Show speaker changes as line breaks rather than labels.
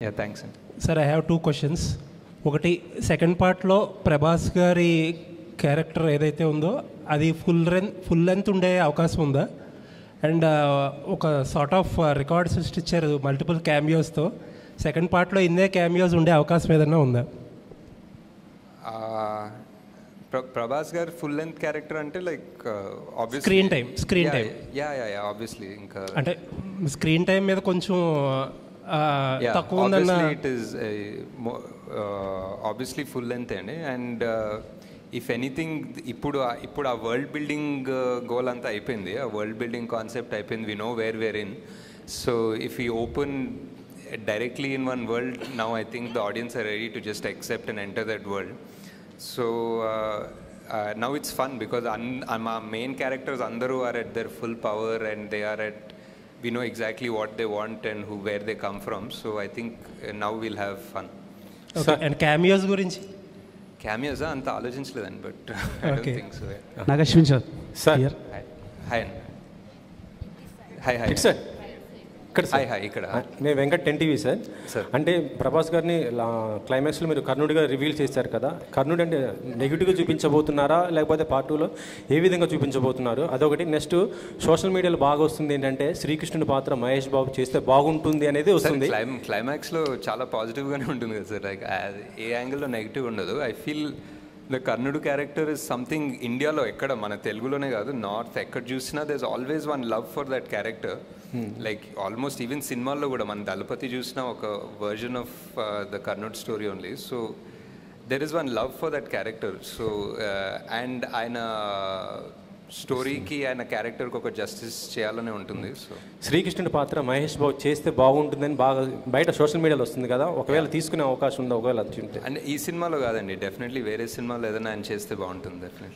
Yeah thanks అండి
sir I have two questions ఒకటి second పార్ట్లో ప్రభాస్ గారి క్యారెక్టర్ ఏదైతే ఉందో అది ఫుల్ లెంత్ ఫుల్ లెంత్ ఉండే అవకాశం ఉందా? అండ్ ఒక సార్ట్ ఆఫ్ రికార్డ్ సృష్టించారు మల్టిపుల్ క్యామియోస్తో సెకండ్ పార్ట్లో ఇన్నే క్యామియోస్ ఉండే అవకాశం ఏదైనా ఉందా?
ప్ర- ప్రభాస్ గారు ఫుల్ లెంత్ క్యారెక్టర్ అంటే like
Screen time, screen time.
Yeah yeah yeah obviously ఇంకా
అంటే స్క్రీన్ టైం మీద కొంచెం ఆ, తక్కువ ఉందన్న
it is obviously full length అండి అండ్ ఇఫ్ ఎనీథింగ్ ఇప్పుడు ఆ- ఇప్పుడు ఆ వరల్డ్ బిల్డింగ్ గోల్ అంతా అయిపోయింది ఆ వరల్డ్ బిల్డింగ్ కాన్సెప్ట్ అయిపోయింది we know where where in so if you open directly in one world now I think the audience are ready to just accept and enter that world so uh, uh, now it's fun because un- um, our main characters andaru are at their full power and they are at we know exactly what they want and who where they come from so i think uh, now we'll have fun
okay and cameos గురించి
cameos ah, అంత ఆలోచించలేదండి but I don't
Okay.
Think so
Nag Ashwin sir
sir
Here.
Hi అండి hi hi
ఇటు sir ఇక్కడ
hi
sir
hi. ఇక్కడ
నేను Venkat ten TV sir
sir.
అంటే ప్రభాస్ గారిని లా- క్లైమాక్స్లో మీరు కర్ణుడిగా రివీల్ చేశారు కదా కర్ణుడు అంటే నెగిటివ్గా చూపించబోతున్నారా లేకపోతే పార్ట్ టూలో ఏ విధంగా చూపించబోతున్నారు? అదొకటి. నెక్స్ట్ సోషల్ మీడియాలో బాగా వస్తుంది ఏంటంటే శ్రీకృష్ణుడి పాత్ర మహేష్ బాబు చేస్తే బాగుంటుంది అనేది వస్తుంది.
క్లైమ్ క్లైమాక్స్లో చాలా పాజిటివ్గానే ఉంటుంది కదా సార్ లైక్ ఏ యాంగిల్లో నెగిటివ్ ఉండదు. ఐ ఫీల్ ద కర్ణుడు క్యారెక్టర్ ఇస్ సంథింగ్ ఇండియాలో ఎక్కడ మన తెలుగులోనే కాదు నార్త్ ఎక్కడ చూసినా there is always one love for that character like almost even సినిమాల్లో కూడా మన దళపతి చూసిన ఒక version of the కర్ణుడ్ story only so there is one love for that character so and ఆయన స్టోరీకి ఆయన క్యారెక్టర్కి ఒక జస్టిస్ చేయాలనే ఉంటుంది సో
శ్రీకృష్ణుడి పాత్ర మహేష్ బాబు చేస్తే బాగుంటుందని బాగా బయట సోషల్ మీడియాలో వస్తుంది కదా ఒకవేళ తీసుకునే అవకాశం ఉందా ఒకవేళ
అంటే ఈ సినిమాలో కాదండి డెఫినెట్లీ వేరే సినిమాలో ఏదైనా ఆయన చేస్తే బాగుంటుంది డెఫినెట్లీ